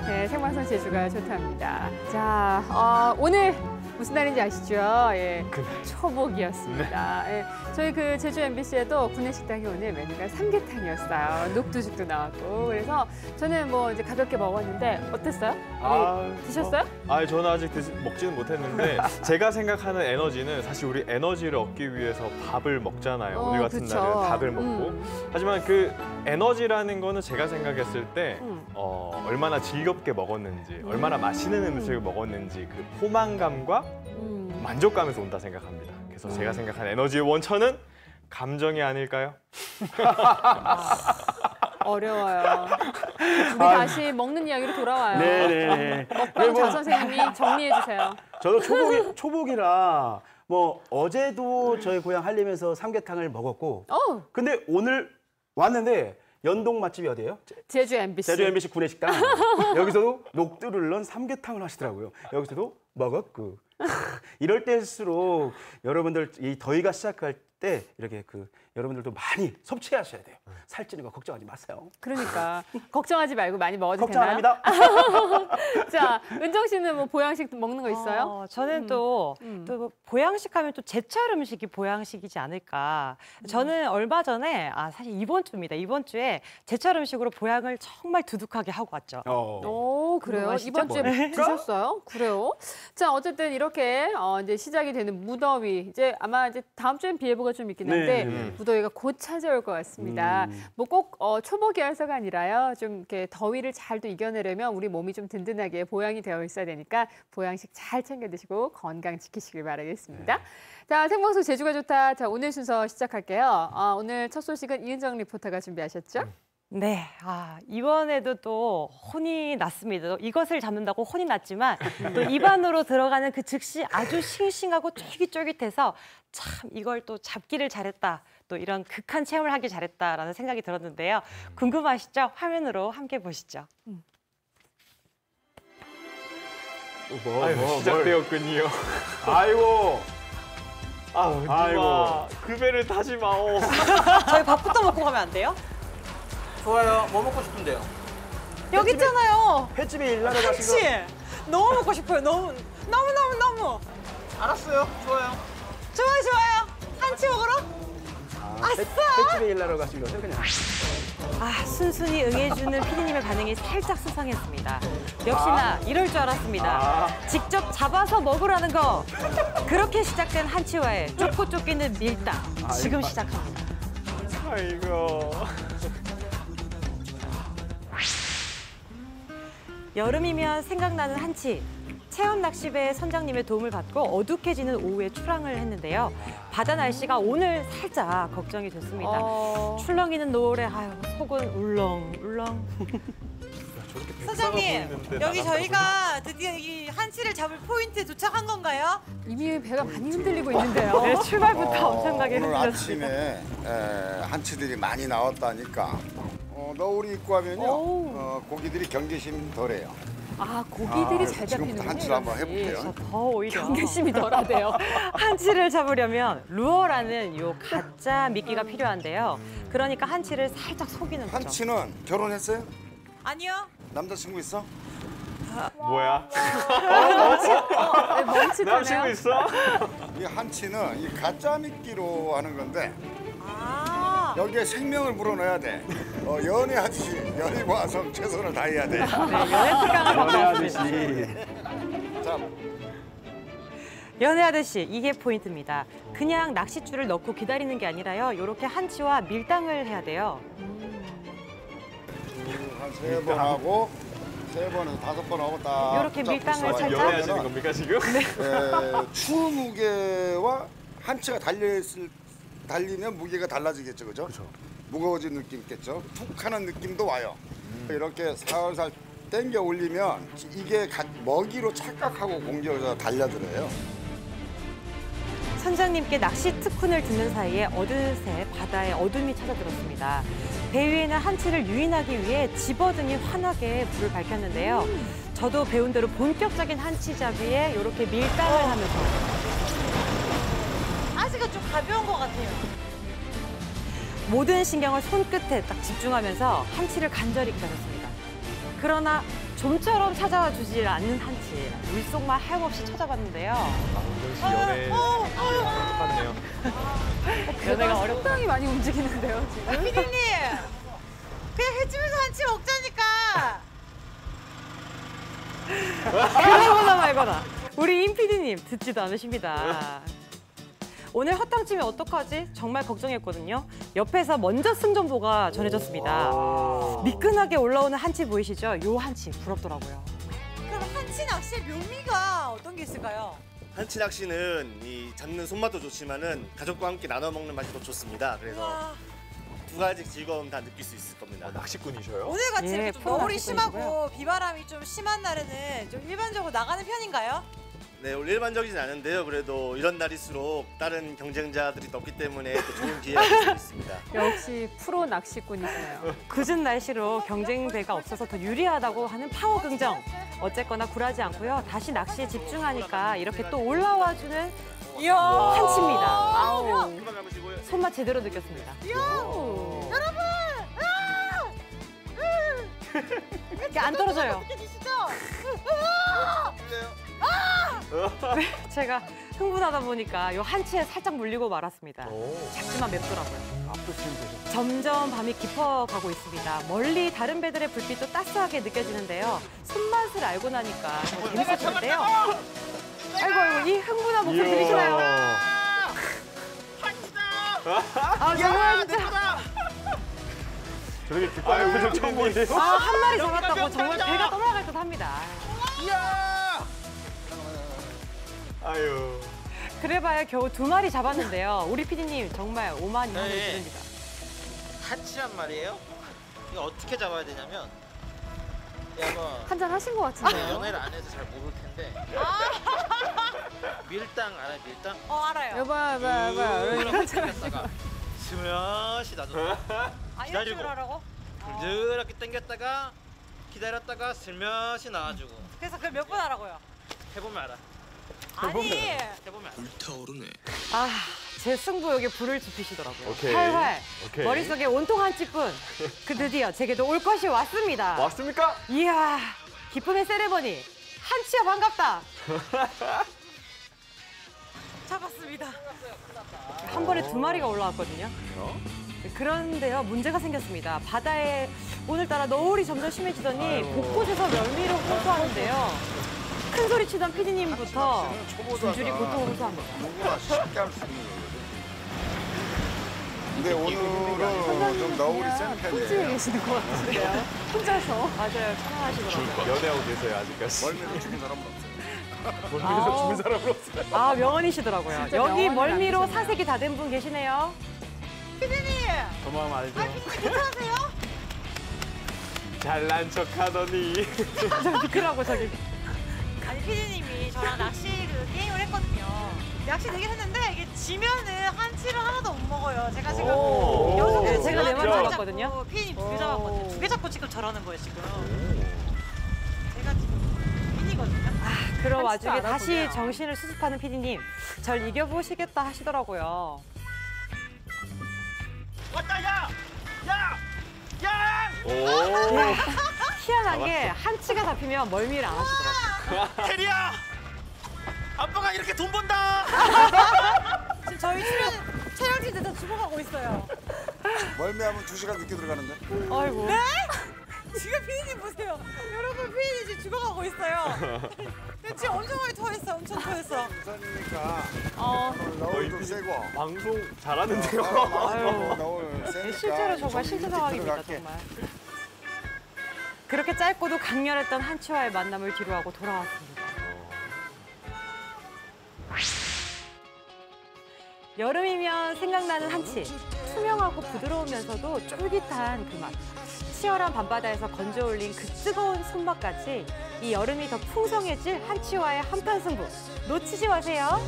네, 생방송 제주가 좋답니다. 자, 어, 오늘 무슨 날인지 아시죠? 예, 초복이었습니다. 예, 저희 그 제주 MBC에도 구내식당이 오늘 메뉴가 삼계탕이었어요. 녹두죽도 나왔고 그래서 저는 뭐 이제 가볍게 먹었는데 어땠어요? 아, 드셨어요? 어, 아, 저는 아직 드시, 먹지는 못했는데 제가 생각하는 에너지는 사실 우리 에너지를 얻기 위해서 밥을 먹잖아요. 어, 오늘 같은 그쵸. 날은 밥을 먹고. 음. 하지만 그 에너지라는 거는 제가 생각했을 때 음. 어, 얼마나 즐겁게 먹었는지, 얼마나 맛있는 음식을 먹었는지 그 포만감과 음. 만족감에서 온다 생각합니다. 그래서 제가 생각하는 에너지의 원천은 감정이 아닐까요? 어려워요. 우리 다시 먹는 이야기로 돌아와요. 네네. 먹방 자 선생님이 정리해 주세요. 저도 초복이, 초복이라 뭐 어제도 저희 고향 한림에서 삼계탕을 먹었고 어, 근데 오늘 왔는데 연동 맛집이 어디예요? 제주 MBC. 제주 MBC 구내식당. 여기서도 녹두를 넣은 삼계탕을 하시더라고요. 여기서도 먹었고. 이럴 때일수록 여러분들 이 더위가 시작할 때 이렇게 그 여러분들도 많이 섭취하셔야 돼요. 살찌는 거 걱정하지 마세요. 그러니까 걱정하지 말고 많이 먹어도 걱정 안 되나요? 합니다. 자, 은정 씨는 뭐 보양식 먹는 거 있어요? 어, 저는 또, 음. 또뭐 보양식 하면 또 제철 음식이 보양식이지 않을까. 음. 저는 얼마 전에, 아, 사실 이번 주입니다. 이번 주에 제철 음식으로 보양을 정말 두둑하게 하고 왔죠. 어. 오, 그래요? 이번 주에 뭐. 드셨어요? 그래요? 자, 어쨌든 이렇게 어, 이제 시작이 되는 무더위. 이제 아마 이제 다음 주엔 비 예보가 좀 있긴 한데 네, 네, 네. 무더위가 곧 찾아올 것 같습니다. 음. 뭐꼭 어, 초복이어서가 아니라요. 좀 이렇게 더위를 잘 또 이겨내려면 우리 몸이 좀 든든하게 보양이 되어 있어야 되니까 보양식 잘 챙겨 드시고 건강 지키시길 바라겠습니다. 네. 자, 생방송 제주가 좋다. 자, 오늘 순서 시작할게요. 어, 오늘 첫 소식은 이은정 리포터가 준비하셨죠? 네, 아, 이번에도 또 혼이 났습니다. 이것을 잡는다고 혼이 났지만 또 입안으로 들어가는 그 즉시 아주 싱싱하고 쫄깃쫄깃해서 참 이걸 또 잡기를 잘했다. 또 이런 극한 체험을 하길 잘했다라는 생각이 들었는데요. 궁금하시죠? 화면으로 함께 보시죠. 뭐, 아유, 뭐, 시작되었군요. 뭘. 아이고. 아우, 아이고. 그 배를 타지 마오. 저희 밥부터 먹고 가면 안 돼요? 좋아요. 뭐 먹고 싶은데요? 여기 있잖아요. 횟집에 일하러 거. 너무 먹고 싶어요. 너무 너무 너무 너무 알았어요. 좋아요. 좋아요 좋아요. 한치 먹으러? 아, 횟- 횟집에 일하러 가신 거세요, 그냥? 아 순순히 응해주는 피디님의 반응이 살짝 수상했습니다. 역시나 이럴 줄 알았습니다. 직접 잡아서 먹으라는 거. 그렇게 시작된 한치와의 쫓고 쫓기는 밀당. 지금 시작합니다. 아이고. 여름이면 생각나는 한치. 체험 낚시배 선장님의 도움을 받고 어둑해지는 오후에 출항을 했는데요. 바다 날씨가 오늘 살짝 걱정이 됐습니다. 어, 출렁이는 노을에 아유 속은 울렁 울렁. 사장님, 보이는데 여기? 저희가 드디어 이 한치를 잡을 포인트에 도착한 건가요? 이미 배가 많이 흔들리고 있는데요. 네, 출발부터 어, 엄청나게 오늘 흔들렸습니다. 아침에 에, 한치들이 많이 나왔다니까 어, 너울이 있고 하면요. 어, 고기들이 경계심 덜해요. 아, 고기들이 아, 잘 잡히는군요. 한치를 한번 해볼게요. 맛이. 더 오히려 경계심이 덜하대요. 한치를 잡으려면 루어라는 요 가짜 미끼가 필요한데요. 그러니까 한치를 살짝 속이는 거죠. 한치는 결혼했어요? 아니요. 남자친구 있어? 뭐야? 네, 남친구 멈칫하네요. 있어? 이 한치는 이 가짜 미끼로 하는 건데 아, 여기에 생명을 불어넣어야 돼. 어, 연애하듯이 연애과성 최선을 다해야 돼. 연애하듯이. 자, 연애하듯이 이게 포인트입니다. 그냥 낚싯줄을 넣고 기다리는 게 아니라요. 이렇게 한치와 밀당을 해야 돼요. 한 세 번 하고 세 번에서 다섯 번 하고 딱. 붙잡고 밀당을. 살짝? 연애하시는 겁니까 지금? 에, 추 무게와 한치가 달려 있을 달리면 무게가 달라지겠죠, 그죠? 무거워진 느낌 있겠죠. 툭 하는 느낌도 와요. 이렇게 살살 당겨 올리면 이게 가- 먹이로 착각하고 공격해서 달려들어요. 선장님께 낚시 특훈을 듣는 사이에 어느새 바다에 어둠이 찾아들었습니다. 배 위에는 한치를 유인하기 위해 집어등이 환하게 불을 밝혔는데요. 저도 배운 대로 본격적인 한치잡이에 이렇게 밀당을 하면서 아직은 좀 가벼운 것 같아요. 모든 신경을 손끝에 딱 집중하면서 한치를 간절히 기다렸습니다. 그러나 좀처럼 찾아와 주질 않는 한치. 물속만 하염없이 찾아봤는데요. 은정 씨 연애 똑같네요. 연애가 어렵다. 상당히 많이 움직이는데요, 지금. 피디님 그냥 해주면서 한치 먹자니까. 그러거나 말거나. 우리 임 PD님 듣지도 않으십니다. 오늘 허탕치면 어떡하지? 정말 걱정했거든요. 옆에서 먼저 승전보가 전해졌습니다. 미끈하게 올라오는 한치 보이시죠? 요 한치 부럽더라고요. 그럼 한치 낚시의 묘미가 어떤 게 있을까요? 한치 낚시는 이 잡는 손맛도 좋지만은 가족과 함께 나눠 먹는 맛이 더 좋습니다. 그래서 와, 두 가지 즐거움 다 느낄 수 있을 겁니다. 아, 낚시꾼이셔요? 오늘 같이 예, 이렇게 좀 너울이. 심하고 비바람이 좀 심한 날에는 좀 일반적으로 나가는 편인가요? 네, 원래 일반적이진 않은데요. 그래도 이런 날일수록 다른 경쟁자들이 더 없기 때문에 또 좋은 기회가 될수 있습니다. 역시 프로 낚시꾼이시네요. 굳은 날씨로 경쟁배가 없어서 더 유리하다고 하는 파워 긍정. 어쨌거나 굴하지 않고요. 다시 낚시에 집중하니까 이렇게 또 올라와주는. 한치입니다. 아우. 손맛 제대로 느꼈습니다. 이게 안 떨어져요. 느껴지시죠? 제가 흥분하다 보니까 요 한치에 살짝 물리고 말았습니다. 오. 작지만 맵더라고요. 앞도 치면 되죠. 점점 밤이 깊어가고 있습니다. 멀리 다른 배들의 불빛도 따스하게 느껴지는데요. 손맛을 알고 나니까 정말 재밌었는데요. 아이고, 아이고, 이 흥분한 목소리 들리시나요? 아, 정말 진짜. 저렇게 뒷발을 그저 처음 보네요. 아, 한 마리 잡았다고 정말 배가 떠나갈 듯 합니다. 아유. 그래봐야 겨우 두 마리 잡았는데요. 우리 피디님 정말 오만 이만을 네. 드립니다. 한치란 말이에요. 이거 어떻게 잡아야 되냐면 여보 한잔 하신 것 같은데요. 연애를 안 해서 잘 모를 텐데 밀당 알아요 밀당? 어 알아요. 여봐, 여봐, 여봐. 이렇게 당겼다가 스며시 놔줘 아 기다리고. 하라고? 부드럽게 당겼다가 기다렸다가 슬며시 나와주고 그래서 그걸 몇 번 하라고요? 해보면 알아 아니 알아 아, 제 승부욕에 불을 지피시더라고요. 오케이. 활활. 오케이. 머릿속에 온통 한치뿐. 그 드디어 제게도 올 것이 왔습니다. 왔습니까? 이야, 기쁨의 세레머니. 한치야 반갑다. 잡았습니다. 한 번에 두 마리가 올라왔거든요. 그런데요, 문제가 생겼습니다. 바다에 오늘따라 너울이 점점 심해지더니 곳곳에서 멸미를 호소하는데요. 큰 소리 치던 피디님부터 줄줄이 고통을 호소합니다. 누구나 쉽게 할 수 있는 거거든. 근데 오늘은 좀 너울이 센 혼자 편이에요. 계시는 것 같은데요. 혼자서. 맞아요, 편안하시더라고요. 연애하고 계세요 아직까지. 멀미로 죽은 사람은 없어요. 멀리서 죽은 사람은 없어요. 아, 명언이시더라고요. 여기 멀미로. 사색이 다 된 분 계시네요. 저 마음 알죠? 괜찮으세요? 잘난 척 하더니. 저 비크라고 저기. 아니 피디님이 저랑 낚시 그 게임을 했거든요. 낚시 되긴 했는데 이게 지면은 한치를 하나도 못 먹어요. 제가 지금 오. 여섯 네, 제가 네두 마리 개 잡았거든요. 피디님 두 개 잡았거든요. 두 개 잡고 지금 저러는 거예요 지금. 제가 지금 핀이거든요. 그런 한치도 와중에 다시. 정신을 수습하는 피디님, 절 이겨보시겠다 하시더라고요. 왔다 야! 야! 야! 오. 희한하게 한치가 잡히면 멀미를 안 하시더라고요. 테리야! 아빠가 이렇게 돈 번다! 지금 저희 출연 촬영진 다 죽어가고 있어요. 멀미하면 두 시간 늦게 들어가는데. 아이고. 지금 피디님 보세요. 여러분 피디님 지금 죽어가고 있어요. 지금 엄청 많이 토했어. 엄청 토했어. 우선이니까 어, 오늘 너울도 세고. 방송 잘하는데요. 어, 너울 세니까 네, 실제로 정말 좀 일찍 상황입니다. 정말. 그렇게 짧고도 강렬했던 한치와의 만남을 뒤로하고 돌아왔습니다. 여름이면 생각나는 한치. 투명하고 부드러우면서도 쫄깃한 그 맛. 치열한 밤바다에서 건져 올린 그 뜨거운 손맛까지 이 여름이 더 풍성해질 한치와의 한판 승부. 놓치지 마세요.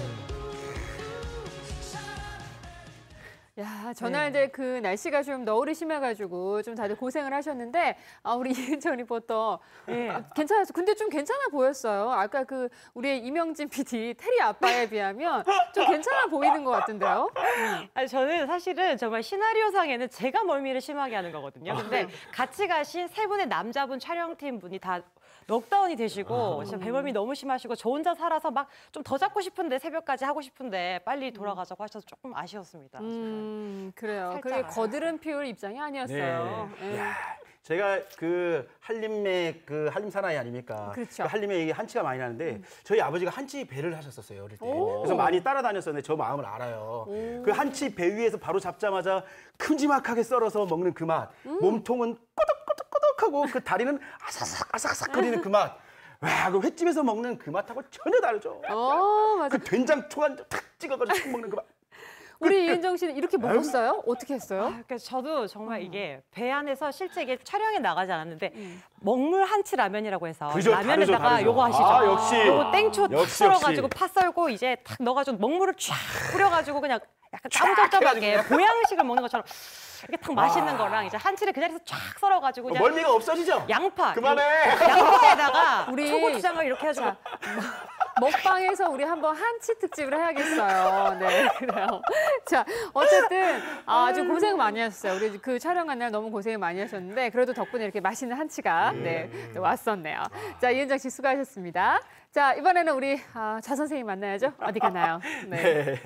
야, 전날 네. 이제 그 날씨가 좀 너울이 심해가지고 좀 다들 고생을 하셨는데, 아, 우리 이은정 리포터. 예. 아, 괜찮았어. 근데 좀 괜찮아 보였어요. 아까 그 우리의 이명진 PD, 테리 아빠에 비하면 좀 괜찮아 보이는 것 같은데요? 아니 저는 사실은 정말 시나리오상에는 제가 멀미를 심하게 하는 거거든요. 근데 같이 가신 세 분의 남자분 촬영팀 분이 다 넉다운이 되시고 진짜 배멀미 너무 심하시고 저 혼자 살아서 막 좀 더 잡고 싶은데 새벽까지 하고 싶은데 빨리 돌아가자고 하셔서 조금 아쉬웠습니다. 음, 그래요. 그게. 거드름 피울 입장이 아니었어요. 예. 야, 제가 그 한림의 그 한림 사나이 아닙니까? 그렇죠. 그 한림에 이게 한치가 많이 나는데 저희 아버지가 한치 배를 하셨었어요 어릴 때. 오. 그래서 많이 따라다녔었는데 저 마음을 알아요. 그 한치 배 위에서 바로 잡자마자 큼지막하게 썰어서 먹는 그 맛. 몸통은 꼬덕꼬덕꼬덕 하고 그 다리는 아삭아삭 아삭아삭 거리는 그 맛. 와, 그 횟집에서 먹는 그 맛하고 전혀 다르죠. 어, 맞아. 그 된장 초간 탁 찍어가지고 탁 먹는 그 맛. 우리 이은정 씨는 이렇게 먹었어요? 어떻게 했어요? 아, 그래서 저도 정말 이게 배 안에서 실제 이게 촬영에 나가지 않았는데 음. 먹물 한치 라면이라고 해서 그죠, 라면에다가 다르죠, 다르죠. 요거 아시죠? 아, 역시. 요거 땡초 탁 역시, 썰어가지고 역시. 파 썰고 이제 탁 넣어가지고 먹물을 쫙 뿌려가지고 그냥 약간 짭짭짭하게 보양식을 먹는 것처럼 이렇게 탁 맛있는 거랑 이제 한치를 그 자리에서 쫙 썰어가지고 그냥 멀미가 없어지죠? 양파 그만해. 양파에다가 우리- 초고추장을 이렇게 자, 먹방에서 우리 한번 한치 특집을 해야겠어요. 네, 그래요. 자, 어쨌든 아주 고생 많이 하셨어요. 우리 그 촬영한 날 너무 고생 많이 하셨는데 그래도 덕분에 이렇게 맛있는 한치가 네, 또 왔었네요. 자, 이은정 씨 수고하셨습니다. 자, 이번에는 우리 아, 자 선생님 만나야죠. 어디 가나요? 네. 네.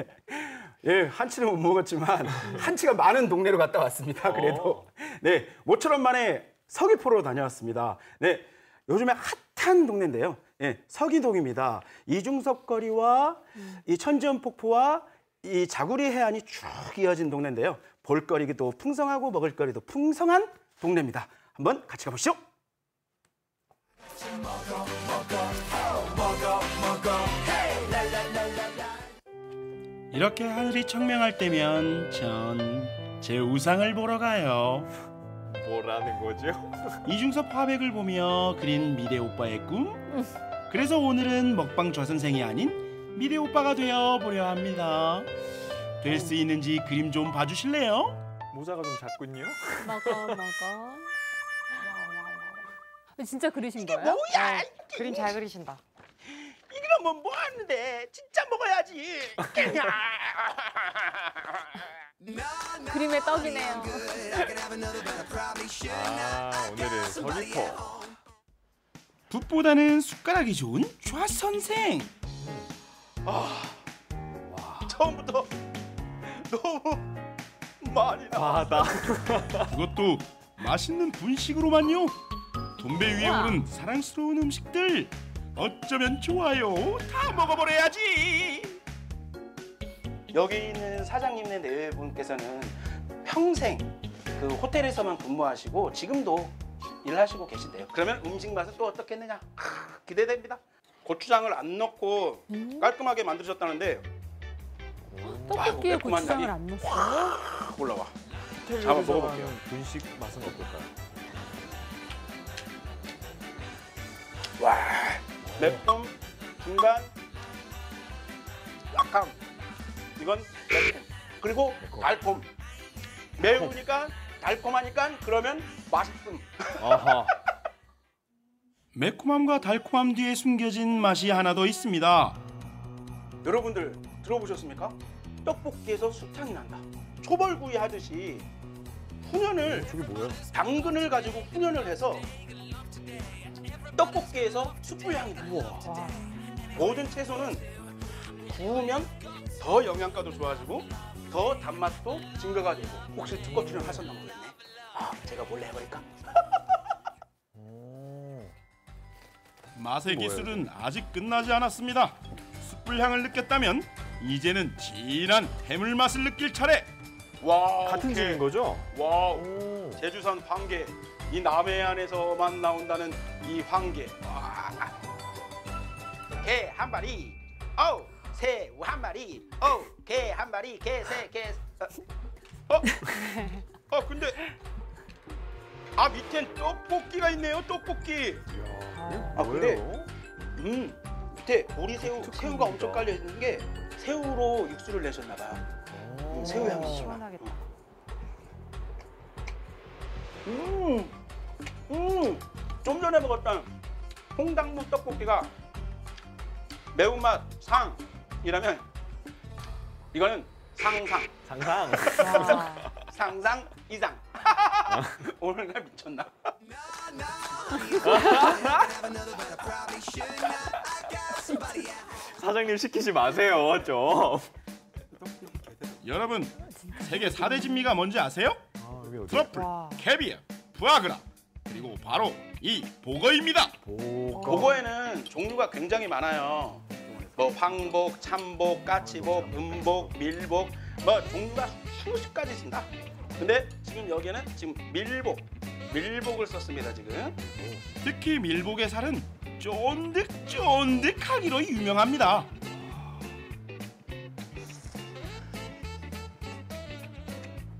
예, 한치는 못 먹었지만 한치가 많은 동네로 갔다 왔습니다. 그래도 네 모처럼 만에 서귀포로 다녀왔습니다. 네, 요즘에 핫한 동네인데요. 예, 서귀동입니다. 이중섭 거리와 이 천지연 폭포와 이 자구리 해안이 쭉 이어진 동네인데요. 볼거리도 풍성하고 먹을거리도 풍성한 동네입니다. 한번 같이 가보시죠. 이렇게 하늘이 청명할 때면 전 제 우상을 보러 가요. 뭐라는 거죠? 이중섭 화백을 보며 그린 미래 오빠의 꿈. 그래서 오늘은 먹방 저 선생이 아닌 미래 오빠가 되어 보려 합니다. 될 수 있는지 그림 좀 봐주실래요? 모자가 좀 작군요. 먹어, 먹어. 진짜 그리신 거예요? 뭐야 그림 잘 그리신다. 이러면 뭐 하는데 진짜 먹어야지. 그림의 떡이네요. 아, 오늘은 서귀포. 붓보다는 숟가락이 좋은 좌 선생. 처음부터 너무 많이 나. 아, 나. 그것도 맛있는 분식으로만요. 돈배 위에. 오른 사랑스러운 음식들 어쩌면 좋아요. 다 먹어버려야지. 여기 있는 사장님네 네 분께서는 평생 그 호텔에서만 근무하시고 지금도 일하시고 계신데요. 그러면 음식 맛은 또 어떻겠느냐? 크, 기대됩니다. 고추장을 안 넣고 깔끔하게 만드셨다는데 떡볶이에 아이고, 매콤한 고추장을. 안 넣었어요? 올라와. 텔레비에서 먹어볼게요. 하는 분식 맛은 어떨까요? 와, 매콤, 중간, 약간 이건 매콤. 그리고. 달콤. 매우니까 달콤하니까 그러면 맛있음. 아하. 매콤함과 달콤함 뒤에 숨겨진 맛이 하나 더 있습니다. 여러분들 들어보셨습니까? 떡볶이에서 수탕이 난다. 초벌구이 하듯이 훈연을? 당근을 가지고 훈연을 해서 떡볶이에서 숯불 향이 나. 모든 채소는 구우면 더 영양가도 좋아지고 더 단맛도 증가가 되고 혹시 특허 출연하셨나 모르겠네. 아, 제가 몰래 해버릴까? 맛의 기술은 아직 끝나지 않았습니다. 숯불 향을 느꼈다면 이제는 진한 해물 맛을 느낄 차례. 와, 같은 오케이. 집인 거죠? 와, 오. 제주산 황게 이 남해안에서만 나온다는 이 황게 개 한 마리 어우 새우 한 마리 어우 개한 마리 개새개 어? 어? 어 근데 아 밑엔 떡볶이가 있네요 떡볶이. 아, 근데- 뭐예요? 음 밑에 보리새우 새우가 엄청 깔려 있는 게 새우로 육수를 내셨나 봐요. 음, 새우 향이 시원하겠다. 음, 음, 좀 전에 먹었던 홍당무 떡볶이가 매운맛 상이라면 이거는 상상, 상상. 와. 상상 이상. 오늘 날 미쳤나? 사장님 시키지 마세요 좀. 여러분 세계 4대 진미가 뭔지 아세요? 아? 트러플, 와. 캐비어, 부아그라 그리고 바로 이 보거입니다. 보고에는 종류가 굉장히 많아요. 뭐 황복, 참복, 까치복, 음복, 밀복, 뭐 종류가 수십 가지 있습니다. 근데 지금 여기에는 지금 밀복, 밀복을 썼습니다 지금. 특히 밀복의 살은 쫀득쫀득하기로 유명합니다.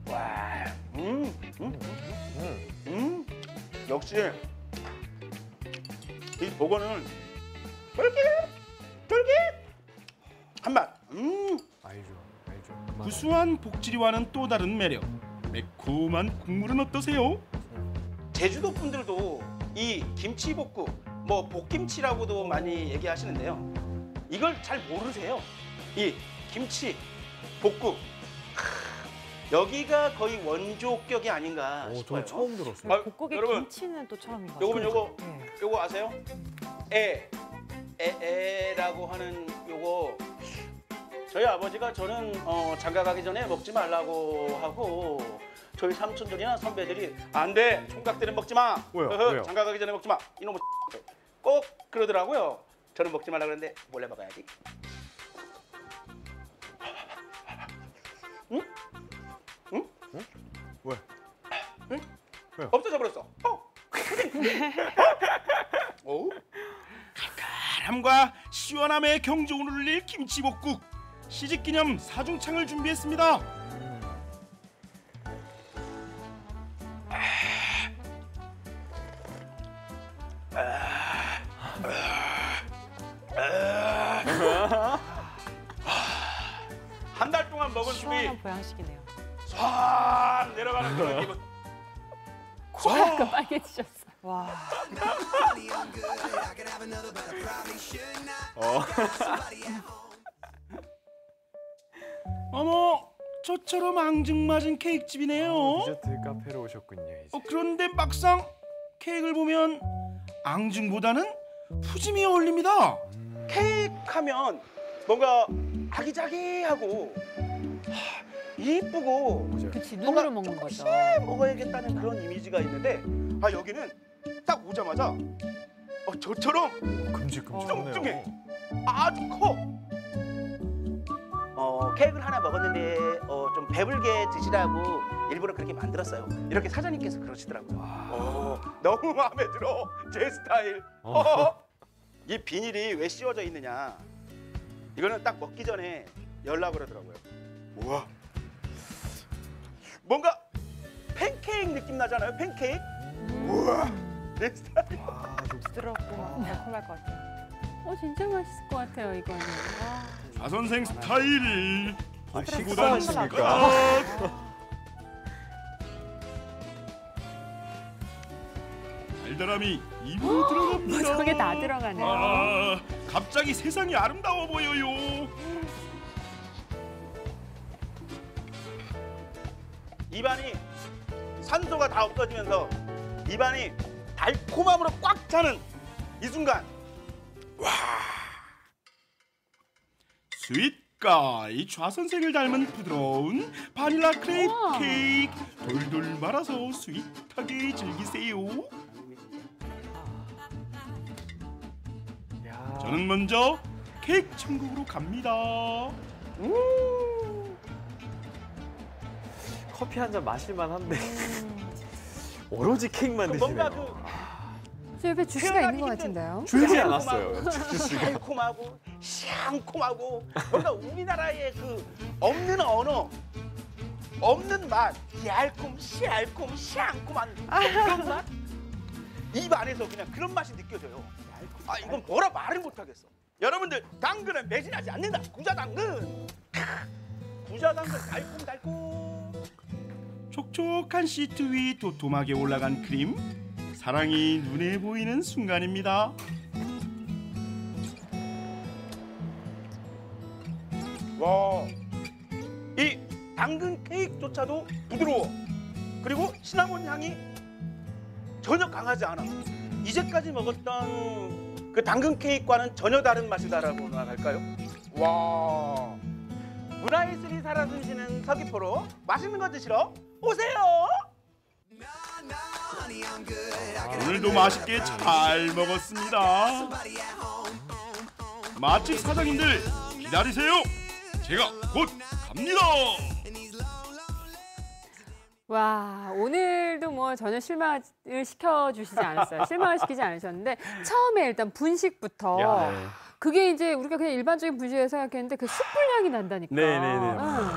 와, 음, 음, 음, 음. 역시 이 보고는 쫄깃, 쫄깃 한 맛. 음. 알죠, 알죠. 구수한 복지리와는 또 다른 매력. 매콤한 국물은 어떠세요? 제주도 분들도 이 김치볶음, 뭐 볶김치라고도 많이 얘기하시는데요. 이걸 잘 모르세요. 이 김치, 볶음. 하, 여기가 거의 원조격이 아닌가 오, 싶어요. 저는 처음 들었어요. 아, 복국의 여러분, 김치는 또 처음인 것 같아요. 요거는 요거 네. 요거 아세요? 에, 에, 에라고 하는 요거 저희 아버지가 저는 어, 장가 가기 전에 먹지 말라고 하고 저희 삼촌들이나 선배들이 안 돼 총각 들은 먹지 마 왜요? 어허, 왜요? 장가 가기 전에 먹지 마 이놈의 꼭 그러더라고요 저는 먹지 말라 그랬는데 몰래 먹어야지 응? 응? 왜? 응? 왜요? 없어져 버렸어 어? 오? 바람과 시원함의 경종을 울릴 김치볶국. 시집 기념 사중창을 준비했습니다. 한 달 동안 먹은 시원한 보양식이네요. 싹 내려가는 그런 기분. 코가 빨개지셨어. 와. 어. 어머, 저처럼 앙증맞은 케이크집이네요. 디저트 카페로 오셨군요. 이제. 어, 그런데 막상 케이크를 보면 앙증보다는 푸짐이 어울립니다. 케이크 하면 뭔가 아기자기하고 하, 이쁘고 그치 눈으로 먹는 거죠. 먹어야겠다는 그런 이미지가 있는데 아 여기는 딱 오자마자 어, 저처럼 큼직큼직하네요. 뚱뚱해. 아주 커. 어, 케이크를 하나 먹었는데 어, 좀 배불게 드시라고 일부러 그렇게 만들었어요. 이렇게 사장님께서 그러시더라고요. 어, 너무 마음에 들어 제 스타일. 어. 이 비닐이 왜 씌워져 있느냐? 이거는 딱 먹기 전에 연락을 하더라고요. 우와. 뭔가 팬케이크 느낌 나잖아요. 팬케이크. 우와. 내 스타일. 부드럽고 막 달콤할 것 같아요. 어 진짜 맛있을 것 같아요 이거는. 와. 자 선생 스타일. 아, 복시보다는 식사하십니까? 달달함이 입으로 들어갑니다. 저게 다 들어가네요. 아, 갑자기 세상이 아름다워 보여요. 입안이 산소가 다 없어지면서 입안이 달콤함으로 꽉 차는 이 순간 sweet guy 좌 선생을 닮은 부드러운 바닐라 크레이프 우와. 케이크 돌돌 말아서 스윗하게 즐기세요. 야. 저는 먼저 케이크 천국으로 갑니다. 커피 한 잔 마실만 한데 오로지 케이크만 그 뭔가 드시네요. 그저 옆에 주스가 있는 것 같은데요. 줄지 않았어요. 달콤하고 샹콤하고 뭔가 우리나라의 그 없는 언어 없는 맛 얄콤 시알콤 샹콤한 그런 맛? 입 안에서 그냥 그런 맛이 느껴져요 아 이건 뭐라 말을 못하겠어 여러분들 당근은 매진하지 않는다 구자 당근 크, 구자 당근 달콤달콤 촉촉한 시트 위 도톰하게 올라간 크림. 사랑이 눈에 보이는 순간입니다. 와, 이 당근 케이크조차도 부드러워. 그리고 시나몬 향이 전혀 강하지 않아. 이제까지 먹었던 그 당근 케이크와는 전혀 다른 맛이다라고나 할까요? 와 문화예술이 살아 숨쉬는 서귀포로 맛있는 거 드시러 오세요. 오늘도 맛있게 잘 먹었습니다. 맛집 사장님들 기다리세요. 제가 곧 갑니다. 와 오늘도 뭐 전혀 실망을 시켜주시지 않았어요. 실망을 시키지 않으셨는데 처음에 일단 분식부터 야. 그게 이제 우리가 그냥 일반적인 분식을 생각했는데 그 숯불 향이 난다니까. 네네네. 응.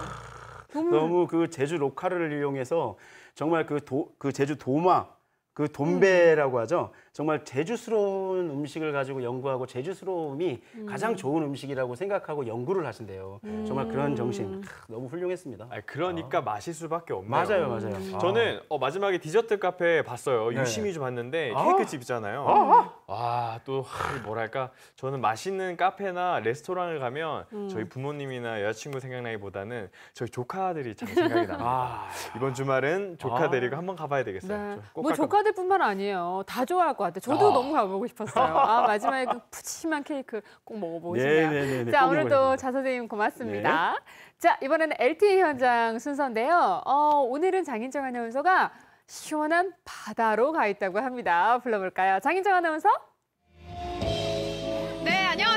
너무, 너무 그 제주 로컬을 이용해서 정말 그, 도, 그 제주 도마 그 돈배라고 하죠. 정말 제주스러운 음식을 가지고 연구하고 제주스러움이 가장 좋은 음식이라고 생각하고 연구를 하신대요. 정말 그런 정신 크, 너무 훌륭했습니다. 아니, 그러니까 맛일 수밖에 없네요. 맞아요, 맞아요. 저는 어, 마지막에 디저트 카페 봤어요. 네. 유심히 좀 봤는데 아. 케이크 집이잖아요. 아. 와, 또 하, 뭐랄까 저는 맛있는 카페나 레스토랑을 가면 음. 저희 부모님이나 여자친구 생각나기보다는 저희 조카들이 참 생각이 납니다. 아, 이번 주말은 조카 아. 데리고 한번 가봐야 되겠어요. 네. 뭐. 조카들뿐만 아니에요. 다 좋아할 것 같아요. 저도 아. 너무 가보고 싶었어요. 아 마지막에 그 푸짐한 케이크 꼭 먹어보고 싶네요. 네네네. 자 오늘도 자 선생님 고맙습니다. 자 이번에는 LTE 현장 순서인데요. 어, 오늘은 장인정 아나운서가 시원한 바다로 가 있다고 합니다. 불러볼까요? 장인정 아나운서?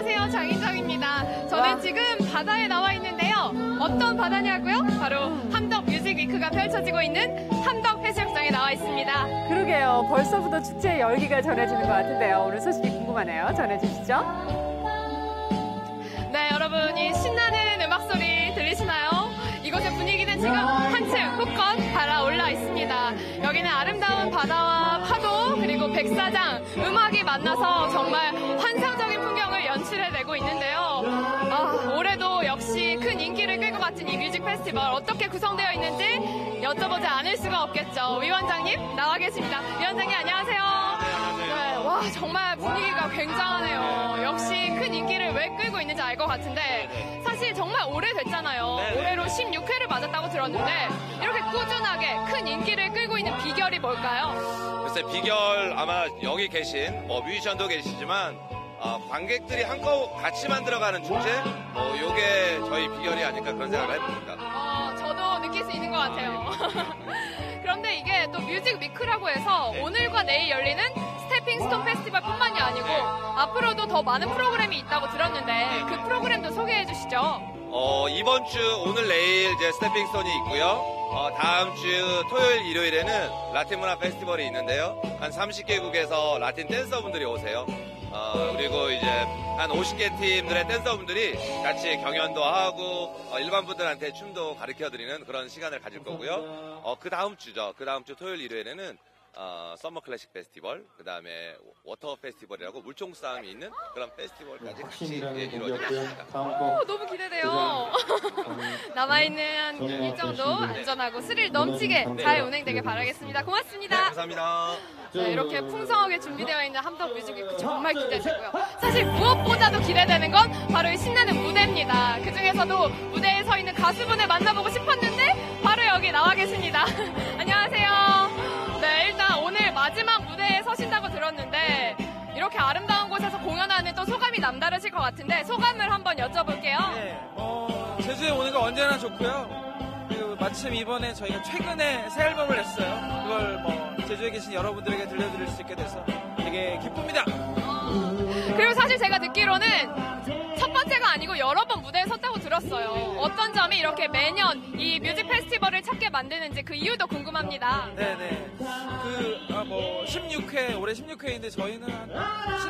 네, 안녕하세요. 장인정입니다. 저는 와. 지금 바다에 나와 있는데요. 어떤 바다냐고요? 바로 함덕 뮤직 위크가 펼쳐지고 있는 함덕 해수욕장에 나와 있습니다. 그러게요. 벌써부터 축제의 열기가 전해지는 것 같은데요. 오늘 소식이 궁금하네요. 전해주시죠. 네, 여러분 이 신나는 음악 소리 들리시나요? 이곳의 분위기는 지금 한층 훅껏 달아올라 있습니다. 여기는 아름다운 바다와 파도 그리고 백사장 음악이 만나서 정말 환상적인 풍경을 있는데요. 아, 올해도 역시 큰 인기를 끌고 같은 이 뮤직 페스티벌 어떻게 구성되어 있는지 여쭤보지 않을 수가 없겠죠. 위원장님 나와 계십니다. 위원장님 안녕하세요. 네, 와 정말 분위기가 굉장하네요. 역시 큰 인기를 왜 끌고 있는지 알 것 같은데 사실 정말 오래됐잖아요. 올해로 16회를 맞았다고 들었는데 이렇게 꾸준하게 큰 인기를 끌고 있는 비결이 뭘까요? 글쎄 비결 아마 여기 계신 뭐 뮤지션도 계시지만 어, 관객들이 한꺼 같이 만들어가는 축제 뭐 요게 저희 비결이 아닐까 그런 생각을 해봅니다. 어, 저도 느낄 수 있는 것 같아요. 그런데 이게 또 music week라고 해서 오늘과 내일 열리는 Stepping Stone Festival뿐만이 아니고 앞으로도 더 많은 프로그램이 있다고 들었는데 그 프로그램도 소개해 주시죠. 어, 이번 주 오늘 내일 이제 Stepping Stone이 있고요. 어, 다음 주 토요일 일요일에는 라틴 문화 페스티벌이 있는데요. 한 30개국에서 라틴 댄서분들이 오세요. 어, 그리고 이제 한 50개 팀들의 댄서분들이 같이 경연도 하고 어, 일반 분들한테 춤도 가르쳐 드리는 그런 시간을 가질 거고요. 어, 그 다음 주죠. 그 다음 주 토요일 일요일에는 어, 서머 클래식 페스티벌, 그 다음에 워터 페스티벌이라고 물총 싸움이 있는 그런 페스티벌까지 같이 예. 오, 너무 기대돼요. 남아있는 일정도 안전하고 스릴 넘치게 잘 운영되길 바라겠습니다. 고맙습니다. 감사합니다. 네, 이렇게 풍성하게 준비되어 있는 함덕 뮤직위크 정말 기대되고요. 사실 무엇보다도 기대되는 건 바로 이 신나는 무대입니다. 그 중에서도 무대에 서 있는 가수분을 만나보고 싶었는데 바로 여기 나와 계십니다. 안녕하세요. 네, 마지막 무대에 서신다고 들었는데 이렇게 아름다운 곳에서 공연하는 또 소감이 남다르실 것 같은데 소감을 한번 여쭤볼게요. 어, 제주에 오는 거 언제나 좋고요. 그리고 마침 이번에 저희가 최근에 새 앨범을 냈어요. 그걸 뭐 제주에 계신 여러분들에게 들려드릴 수 있게 돼서 되게 기쁩니다. 그리고 사실 제가 듣기로는 첫 번째가 아니고 여러 번 무대에 섰다고 들었어요. 어떤 점이 이렇게 매년 이 뮤직 페스티벌을 찾게 만드는지 그 이유도 궁금합니다. 네네. 그, 아, 뭐, 16회, 올해 16회인데 저희는 한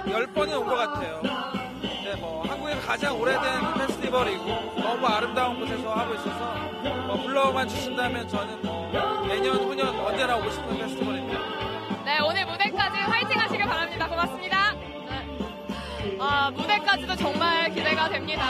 10번은 온 것 같아요. 네, 뭐, 한국에서 가장 오래된 페스티벌이고, 너무 아름다운 곳에서 하고 있어서, 뭐, 불러만 주신다면 저는 뭐, 내년, 후년 언제나 오고 싶은 페스티벌입니다. 네, 오늘 무대까지 화이팅 하시길 바랍니다. 고맙습니다. 네. 아, 무대까지도 정말 기대가 됩니다.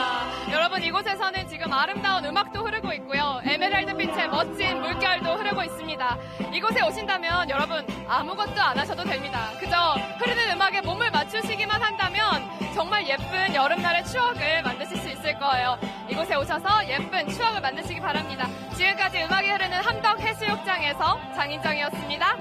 여러분, 이곳에서는 지금 아름다운 음악도 흐르고 있고요. 에메랄드 빛의 멋진 물결도 흐르고 있습니다. 이곳에 오신다면 여러분, 아무것도 안 하셔도 됩니다. 그저 흐르는 음악에 몸을 맞추시기만 한다면 정말 예쁜 여름날의 추억을 만드실 수 있을 거예요. 이곳에 오셔서 예쁜 추억을 만드시기 바랍니다. 지금까지 음악이 흐르는 함덕 해수욕장에서 장인정이었습니다.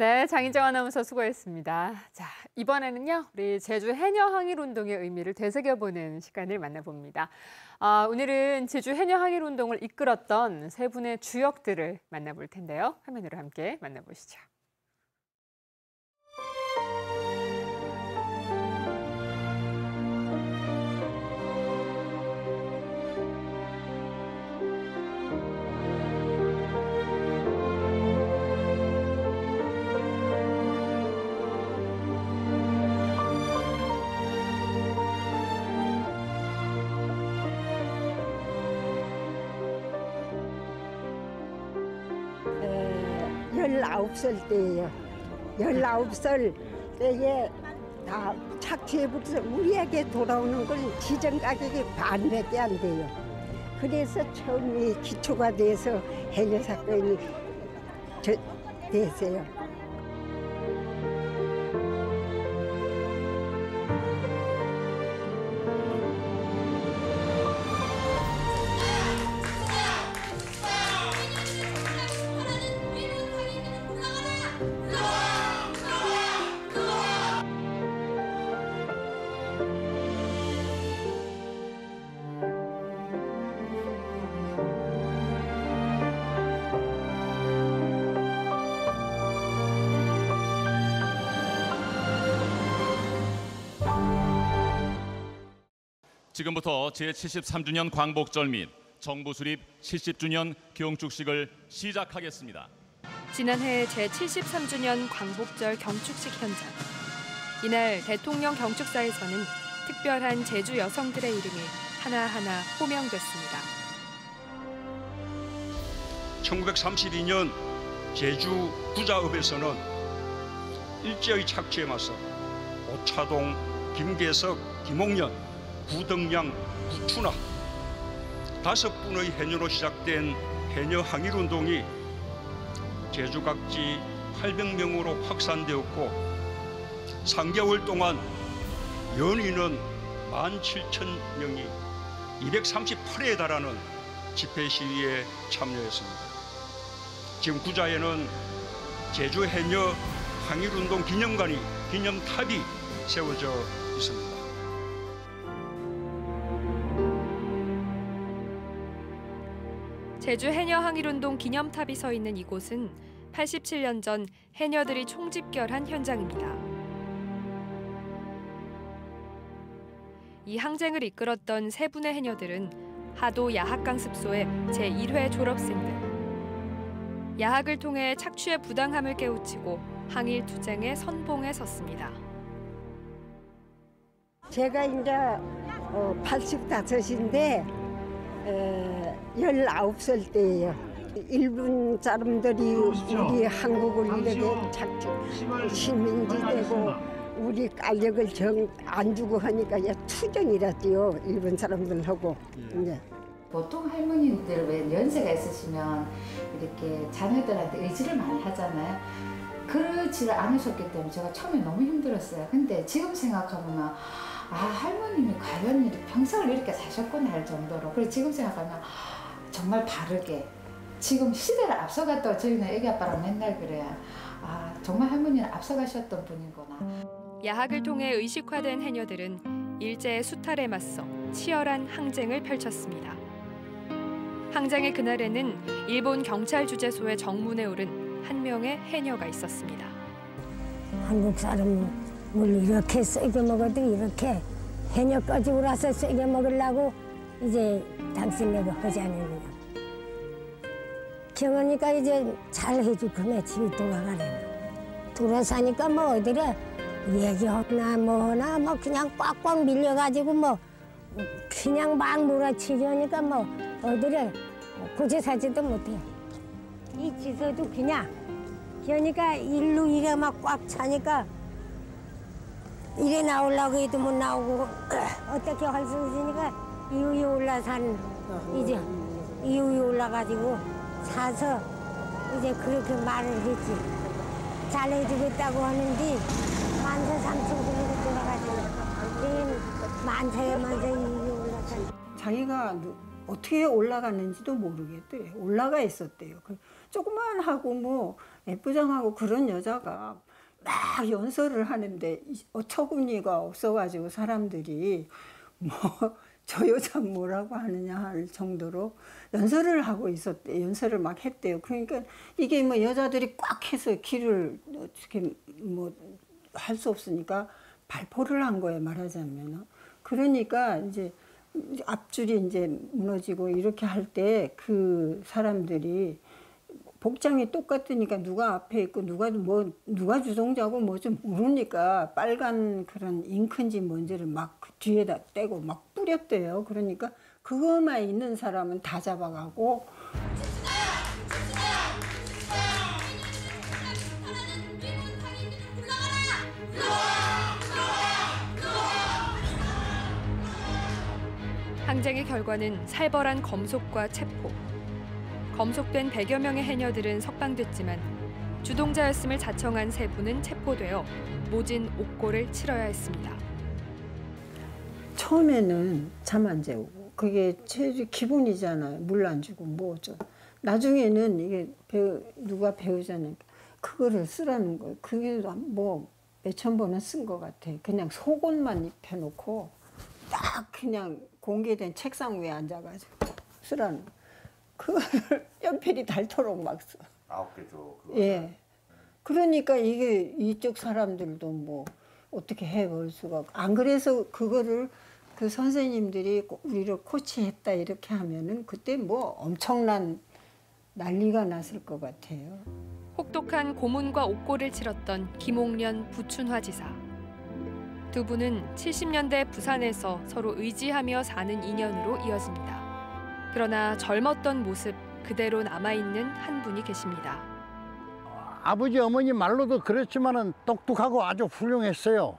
네, 장인정 아나운서 수고했습니다. 자, 이번에는요, 우리 제주 해녀 항일 운동의 의미를 되새겨보는 시간을 만나봅니다. 아, 오늘은 제주 해녀 항일 운동을 이끌었던 세 분의 주역들을 만나볼 텐데요. 화면으로 함께 만나보시죠. 열아홉 살 때예요. 열아홉 살 때에 다 착취해버려서 우리에게 돌아오는 건 지정 가격이 반밖에 안 돼요. 그래서 처음에 기초가 돼서 해녀 사건이 저, 됐어요. 지금부터 제73주년 광복절 및 정부 수립 70주년 경축식을 시작하겠습니다. 지난해 제73주년 광복절 경축식 현장. 이날 대통령 경축사에서는 특별한 제주 여성들의 이름이 하나하나 호명됐습니다. 1932년 제주 부자읍에서는 일제의 착취에 맞서 오차동, 김계석, 김홍년, 구덕량, 구춘하 다섯 분의 해녀로 시작된 해녀 항일 운동이 제주 각지 800명으로 확산되었고 3개월 동안 연인은 17,000명이 238회에 달하는 집회 시위에 참여했습니다. 지금 구자에는 제주 해녀 항일운동 기념관이 기념탑이 세워져 있습니다. 제주 해녀 항일운동 기념탑이 서 있는 이곳은 87년 전 해녀들이 총집결한 현장입니다. 이 항쟁을 이끌었던 세 분의 해녀들은 하도 야학강 습소의 제1회 졸업생들. 야학을 통해 착취의 부당함을 깨우치고 항일 투쟁의 선봉에 섰습니다. 제가 이제 어, 85인데 어, 19살 때예요. 일본 사람들이 우리 한국을 이렇게 착취 식민지 되고 우리 깔력을 정 안 주고 하니까 이제 투정이라지요. 일본 사람들하고 이제 보통 할머니들 왜 연세가 있으시면 이렇게 자녀들한테 의지를 많이 하잖아요. 그렇지를 않으셨기 때문에 제가 처음에 너무 힘들었어요. 근데 지금 생각하면 아 할머님이 과연 이렇게 평생을 이렇게 사셨구나 할 정도로 그리고 지금 생각하면 정말 바르게 지금 시대를 앞서갔다고 저희는 애기 아빠랑 맨날 그래요. 아 정말 할머니는 앞서가셨던 분이구나. 야학을 통해 의식화된 해녀들은 일제의 수탈에 맞서 치열한 항쟁을 펼쳤습니다. 항쟁의 그날에는 일본 경찰 주재소의 정문에 오른 한 명의 해녀가 있었습니다. 한국 사람 을 이렇게 세게 먹어도 이렇게 해녀까지 올라서 세게 먹으려고 이제 당신네가 하지 않느냐. 경하니까 이제 잘 해주고 집에 돌아가래. 돌아사니까 뭐 어디래 얘기하나 뭐나 뭐 그냥 꽉꽉 밀려가지고 뭐 그냥 막 몰아치려니까 뭐 어디래 고제 사지도 못해. 이 지서도 그냥 그러니까 일로 이래 막꽉 차니까 이래 나오려고 해도 못 나오고 어떻게 할 수 있으니까 이위에 올라산 이제 이위에 올라가지고 사서 이제 그렇게 말을 했지. 잘해주겠다고 하는데 만세 삼천으로 돌아가지고 만세에 만세 이위에 올라산 자기가 누- 어떻게 올라갔는지도 모르겠대요. 올라가 있었대요. 그 조그만 하고 뭐 예쁘장하고 그런 여자가 막 연설을 하는데 이- 어처구니가 없어가지고 사람들이 뭐 저 여자 뭐라고 하느냐 할 정도로 연설을 하고 있었대. 연설을 막 했대요. 그러니까 이게 뭐 여자들이 꽉 해서 길을 어떻게 뭐 할 수 없으니까 발포를 한 거예요. 말하자면. 그러니까 이제 앞줄이 이제 무너지고 이렇게 할 때 그 사람들이 복장이 똑같으니까 누가 앞에 있고 누가 뭐 누가 주동자고 뭐 좀 모르니까 빨간 그런 잉크인지 뭔지를 막그 뒤에다 떼고 막 뿌렸대요. 그러니까 그것만 있는 사람은 다 잡아가고 항쟁의 결과는 살벌한 검속과 체포. 검속된 100여 명의 해녀들은 석방됐지만 주동자였음을 자청한 세 분은 체포되어 모진 옥고를 치러야 했습니다. 처음에는 잠 안 재우고 그게 제일 기본이잖아요. 물 안 주고 뭐 어쩌. 나중에는 이게 배우 누가 배우자니까 그거를 쓰라는 거예요. 그게 뭐 몇천 번은 쓴 것 같아. 그냥 속옷만 입혀놓고 딱 그냥 공개된 책상 위에 앉아가지고 쓰라는 거. 그거 를 연필이 닳도록 막 써. 아홉 개죠. 예. 그러니까 이게 이쪽 사람들도 뭐 어떻게 해볼 수가 없- 안 그래서 그거를 그 선생님들이 꼭 우리를 코치했다 이렇게 하면은 그때 뭐 엄청난 난리가 났을 것 같아요. 혹독한 고문과 옥고를 치렀던 김옥련 부춘화 지사. 두 분은 70년대 부산에서 서로 의지하며 사는 인연으로 이어집니다. 그러나 젊었던 모습 그대로 남아있는 한 분이 계십니다. 아버지 어머니 말로도 그렇지만은 똑똑하고 아주 훌륭했어요.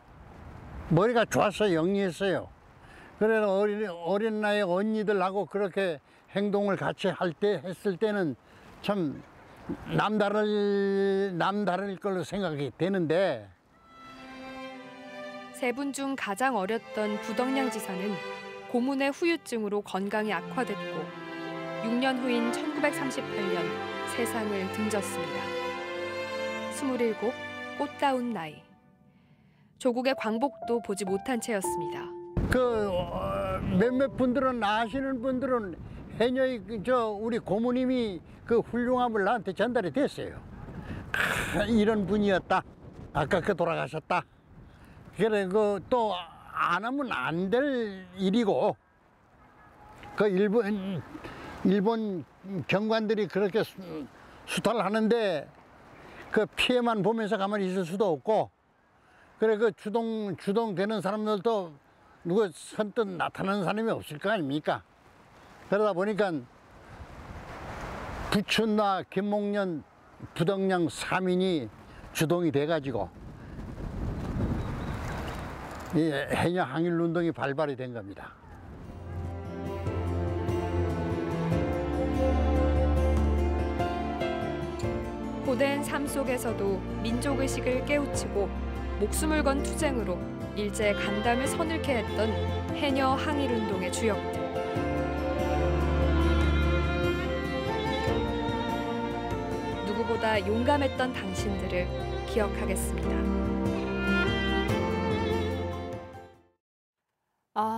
머리가 좋았어요. 영리했어요. 그래서 어린, 어린 나이 언니들하고 그렇게 행동을 같이 할 때 했을 때는 참 남다를 남다를 걸로 생각이 되는데 세 분 중 가장 어렸던 부덕량 지사는 고문의 후유증으로 건강이 악화됐고 6년 후인 1938년 세상을 등졌습니다. 27, 꽃다운 나이. 조국의 광복도 보지 못한 채였습니다. 그 어, 몇몇 분들은 아시는 분들은 해녀의 그저 우리 고모님이 그 훌륭함을 나한테 전달이 됐어요. 크, 이런 분이었다. 아깝게 돌아가셨다. 그래 그또 안 하면 안 될 일이고 그 일본 일본 경관들이 그렇게 수, 수탈을 하는데 그 피해만 보면서 가만히 있을 수도 없고 그래 그 주동 주동되는 사람들도 누가 선뜻 나타나는 사람이 없을 거 아닙니까? 그러다 보니까 부춘나 김목련 부덕량 3인이 주동이 돼 가지고 이 해녀 항일 운동이 발발이 된 겁니다. 고된 삶 속에서도 민족의식을 깨우치고 목숨을 건 투쟁으로 일제 간담을 서늘케 했던 해녀 항일운동의 주역들. 누구보다 용감했던 당신들을 기억하겠습니다.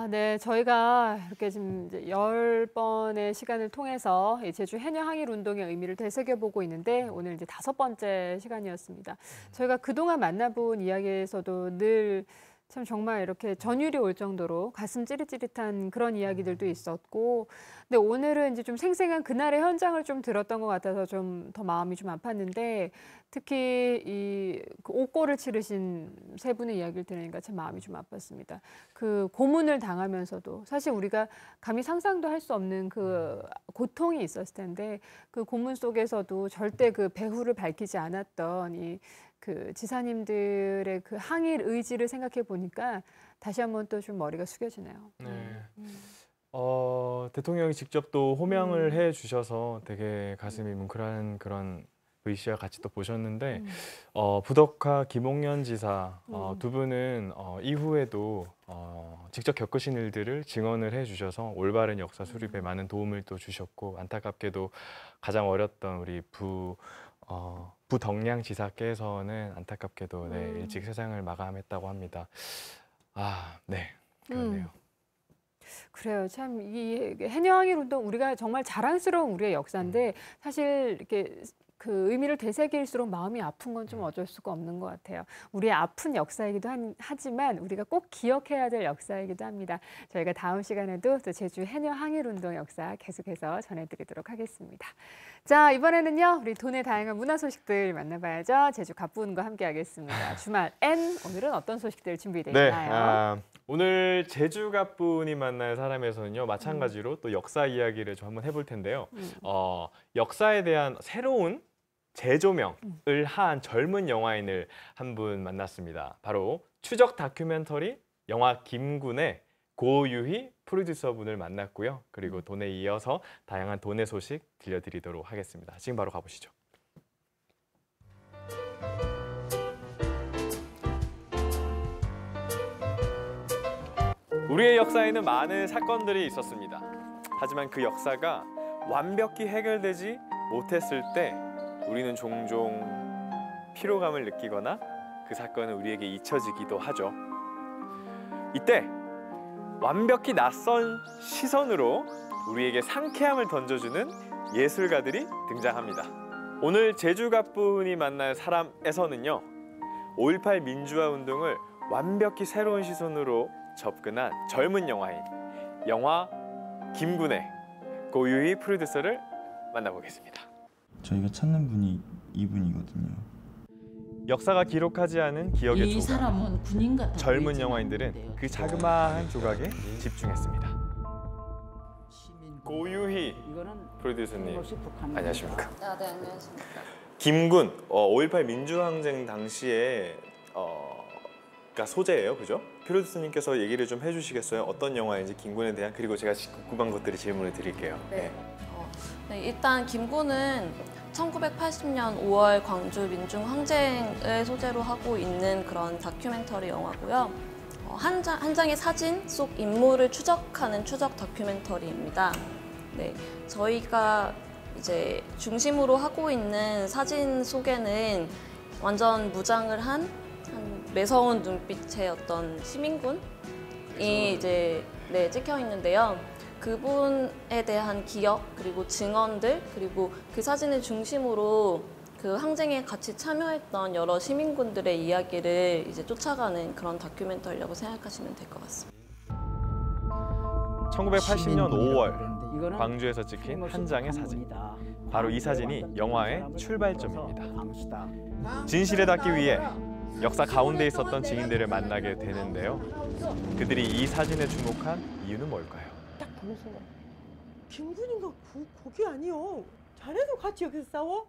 아, 네. 저희가 이렇게 지금 이제 열 번의 시간을 통해서 이 제주 해녀 항일 운동의 의미를 되새겨보고 있는데 오늘 이제 다섯 번째 시간이었습니다. 저희가 그동안 만나본 이야기에서도 늘 참 정말 이렇게 전율이 올 정도로 가슴 찌릿찌릿한 그런 이야기들도 있었고, 근데 오늘은 이제 좀 생생한 그날의 현장을 좀 들었던 것 같아서 좀 더 마음이 좀 아팠는데, 특히 이그 옥고를 치르신 세 분의 이야기를 들으니까 참 마음이 좀 아팠습니다. 그 고문을 당하면서도 사실 우리가 감히 상상도 할 수 없는 그 고통이 있었을 텐데 그 고문 속에서도 절대 그 배후를 밝히지 않았던 이 그 지사님들의 그 항일 의지를 생각해 보니까 다시 한번 또 좀 머리가 숙여지네요. 네. 어, 대통령이 직접 또 호명을 음. 해 주셔서 되게 가슴이 뭉클한 그런 의시와 같이 또 보셨는데 음. 어, 부덕화 김홍연 지사 어, 음. 두 분은 어, 이후에도 어, 어, 직접 겪으신 일들을 증언을 해주셔서 올바른 역사 수립에 많은 도움을 또 주셨고 안타깝게도 가장 어렸던 우리 부 어, 부덕량 지사께서는 안타깝게도 네, 음. 일찍 세상을 마감했다고 합니다. 아, 네, 그러네요. 그래요. 참 이 해녀항일 운동 우리가 정말 자랑스러운 우리의 역사인데 사실 이렇게 그 의미를 되새길수록 마음이 아픈 건 좀 어쩔 수가 없는 것 같아요. 우리의 아픈 역사이기도 한- 하지만 우리가 꼭 기억해야 될 역사이기도 합니다. 저희가 다음 시간에도 또 제주 해녀 항일 운동 역사 계속해서 전해드리도록 하겠습니다. 자 이번에는요 우리 돈의 다양한 문화 소식들 만나봐야죠. 제주 갑부은과 함께하겠습니다. 주말 N 오늘은 어떤 소식들 준비되어 네, 있나요? 아, 오늘 제주가 분이 만날 사람에서는요 마찬가지로 또 역사 이야기를 좀 한번 해볼 텐데요. 음. 어, 역사에 대한 새로운 재조명을 한 젊은 영화인을 한 분 만났습니다. 바로 추적 다큐멘터리 영화 김군의 고유희 프로듀서분을 만났고요. 그리고 돈에 이어서 다양한 돈의 소식 들려드리도록 하겠습니다. 지금 바로 가보시죠. 우리의 역사에는 많은 사건들이 있었습니다. 하지만 그 역사가 완벽히 해결되지 못했을 때 우리는 종종 피로감을 느끼거나 그 사건은 우리에게 잊혀지기도 하죠. 이때 완벽히 낯선 시선으로 우리에게 상쾌함을 던져주는 예술가들이 등장합니다. 오늘 제주갑분이 만날 사람에서는요. 5.18 민주화 운동을 완벽히 새로운 시선으로 접근한 젊은 영화인 영화 김군의 고유희 프로듀서를 만나보겠습니다. 저희가 찾는 분이 이분이거든요. 역사가 기록하지 않은 기억의 이 조각. 사람은 군인 같아 젊은 영화인들은 그 자그마한 조각에 집중했습니다. 고유희 프로듀서님 안녕하십니까? 아, 네, 안녕하십니까. 김군 어, 5.18 민주항쟁 당시에 어, 가 소재예요, 그죠? 프로듀서님께서 얘기를 좀 해주시겠어요? 어떤 영화인지 김군에 대한 그리고 제가 궁금한 것들을 질문을 드릴게요. 네. 네, 일단 김군은 1980년 5월 광주 민중 항쟁을 소재로 하고 있는 그런 다큐멘터리 영화고요. 어, 한, 장, 한 장의 사진 속 인물을 추적하는 추적 다큐멘터리입니다. 네, 저희가 이제 중심으로 하고 있는 사진 속에는 완전 무장을 한, 한 매서운 눈빛의 어떤 시민군이 이제 네, 찍혀 있는데요. 그분에 대한 기억 그리고 증언들 그리고 그 사진을 중심으로 그 항쟁에 같이 참여했던 여러 시민군들의 이야기를 이제 쫓아가는 그런 다큐멘터리라고 생각하시면 될 것 같습니다. 1980년 5월 광주에서 찍힌 한 장의 사진. 바로 이 사진이 영화의 출발점입니다. 진실에 닿기 위해 역사 가운데 있었던 증인들을 만나게 되는데요. 그들이 이 사진에 주목한 이유는 뭘까요? 딱 보면서 김군인가 고, 거기 아니요. 자네도 같이 여기서 싸워?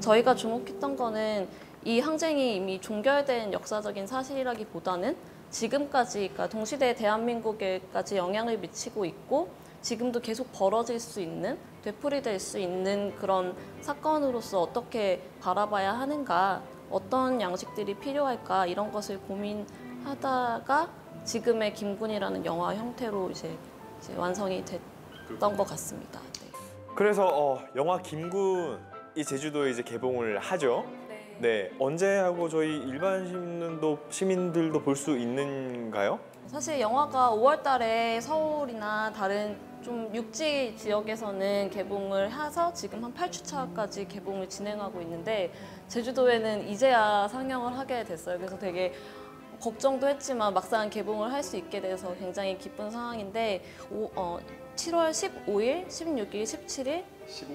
저희가 주목했던 거는 이 항쟁이 이미 종결된 역사적인 사실이라기보다는 지금까지, 그러니까 동시대 대한민국에까지 영향을 미치고 있고 지금도 계속 벌어질 수 있는, 되풀이될 수 있는 그런 사건으로서 어떻게 바라봐야 하는가, 어떤 양식들이 필요할까 이런 것을 고민하다가 지금의 김군이라는 영화 형태로 이제 완성이 됐던 것 같습니다. 네. 그래서 어, 영화 김군 이 제주도에 이제 개봉을 하죠. 네. 언제 하고 저희 일반 시민도 시민들도 볼 수 있는가요? 사실 영화가 5월 달에 서울이나 다른 좀 육지 지역에서는 개봉을 해서 지금 한 8주차까지 개봉을 진행하고 있는데 제주도에는 이제야 상영을 하게 됐어요. 그래서 되게 걱정도 했지만 막상 개봉을 할 수 있게 돼서 굉장히 기쁜 상황인데 오, 어, 7월 15일, 16일, 17일?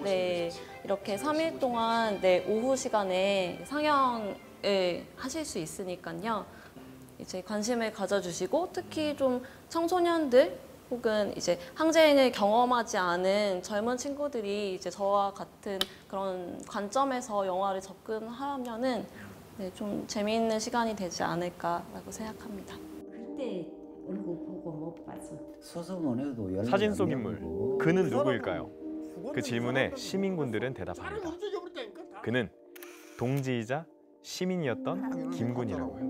네, 이렇게 3일 동안 네, 오후 시간에 상영을 하실 수 있으니까요. 이제 관심을 가져주시고 특히 좀 청소년들 혹은 이제 항쟁을 경험하지 않은 젊은 친구들이 이제 저와 같은 그런 관점에서 영화를 접근하면은 네, 좀 재미있는 시간이 되지 않을까라고 생각합니다. 그때 얼굴 보고 못 봤어. 소송은 해도 연락 사진 속 인물 그는 누구일까요? 그 질문에 시민군들은 대답합니다. 그는 동지이자 시민이었던 김군이라고요.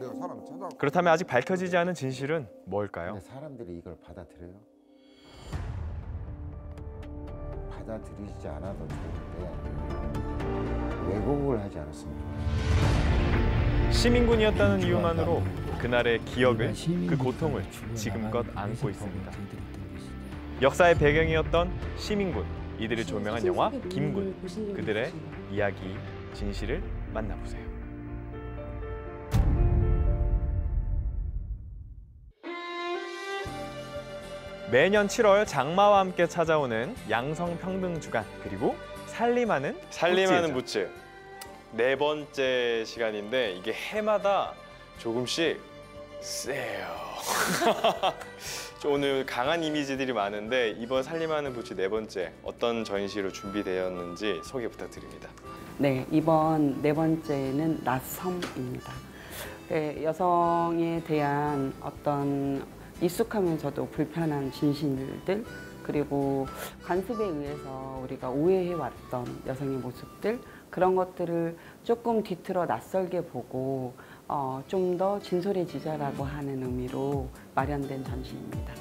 내가 사람 찾아. 그렇다면 아직 밝혀지지 않은 진실은 뭘까요? 사람들이 이걸 받아들여요? 받아들이지 않아도 좋은데 왜곡을 하지 좋겠어요. 시민군이었다는 이유만으로 그날의 기억을 그 고통을 지금껏 안고 있습니다. 역사의 배경이었던 시민군 이들을 조명한 영화 김군 그들의 이야기 진실을 만나보세요. 매년 7월 장마와 함께 찾아오는 양성평등 주간 그리고 살림하는 살림하는 부츠. 네 번째 시간인데 이게 해마다 조금씩 세요. 오늘 강한 이미지들이 많은데 이번 살림하는 부츠 네 번째 어떤 전시로 준비되었는지 소개 부탁드립니다. 네, 이번 네 번째는 낯섬입니다. 네, 여성에 대한 어떤 익숙하면서도 불편한 진실들 그리고 관습에 의해서 우리가 오해해왔던 여성의 모습들 그런 것들을 조금 뒤틀어 낯설게 보고 어, 좀 더 진솔해지자라고 하는 의미로 마련된 전시입니다.